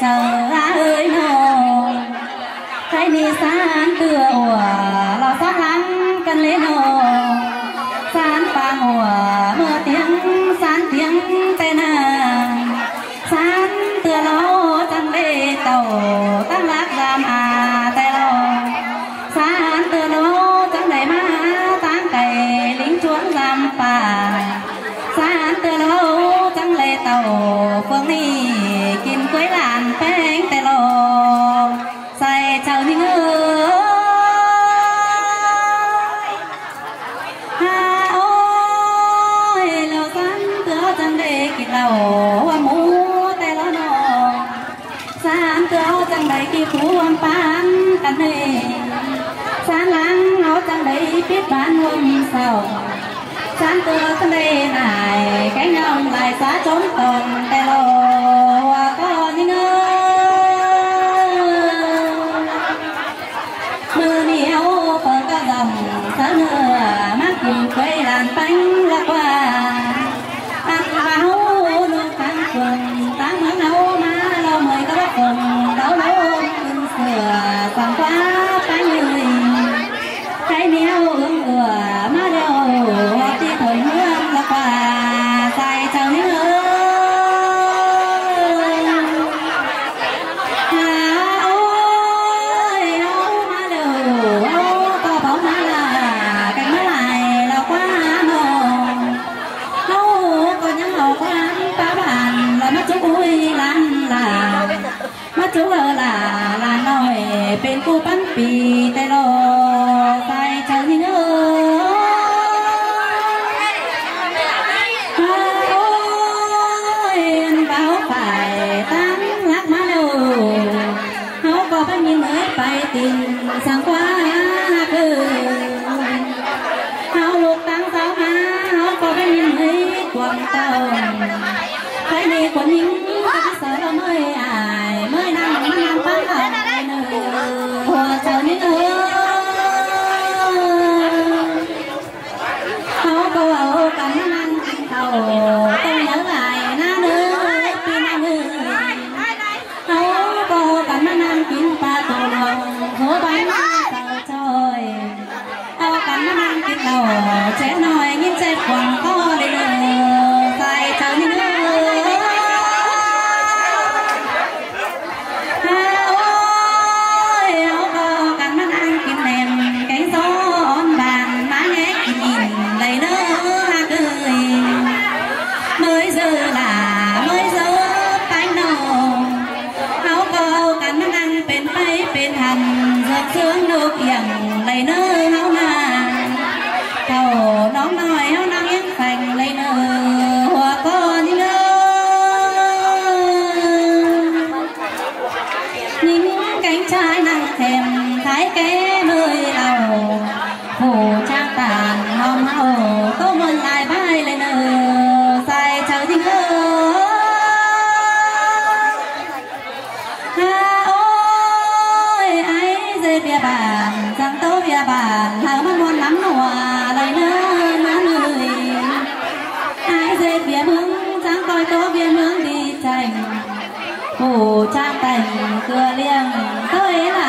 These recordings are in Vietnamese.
chờ ơi nô thấy đi sáng tưa ủa, lò xót lắng cân lên nô sáng ba mùa mưa tiếng, sáng tiếng tên à sáng tưa lô chân đi tàu. Chân đi kịp lầu hoa mũ tay lô nô sáng tưa chân đầy kịp phú âm pan căn đi sáng lắng áo chân đầy biết bán hôm sau. Sáng tưa chân đi này cánh ông lại xóa trốn tồn tay lô hoa chú lơ là là nói bên cô bắn bì tay lo tay chờ như nhớ báo phải tám lát bao nhiêu phải tìm sang quá cứ hao lục tăng sao má hấu có bao nhiêu người quăng tàu phải đi quần những cái sợ mới à ấy bên tay bên hầm giọt sương nước yằng lấy nơi áo hà cầu nó nói แต่งโอ้ช่างแต่งเกลือเลี่ยงเกลือเ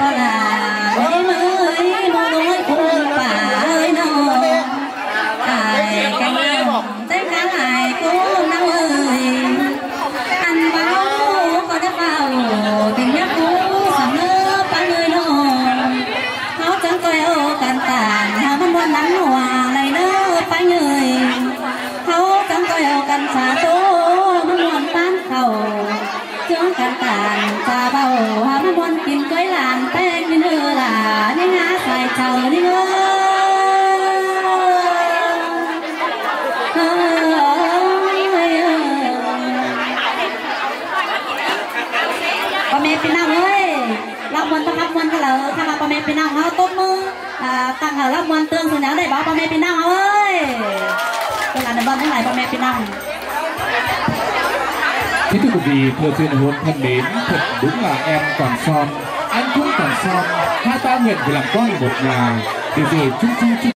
con à. Ơi mà ơi nó nói cũng bà ơi nó cài cánh đồng tới cá lại cố ơi. Ăn báo có đất vào, tình nhắc cố sẵn ơ bán ơi nó nó chẳng coi ô càn tàn hà mất nắng hòa này nó bán ơi thấu chẳng coi ô càn xả tố mất muốn bán khẩu chẳng càn tàn ơi long môn tao cái tham mẹ tốt mơ à tăng ở lắp môn tương sự nhớ để bảo bà mẹ pin hao ơi tôi là đàn vân thế này bà mẹ pin nào Kính thưa quý vị, thưa thiên huống thân mến, thật đúng là em còn son, anh cũng còn son, hai ta nguyện về làm con một nhà, để rồi chung chung chung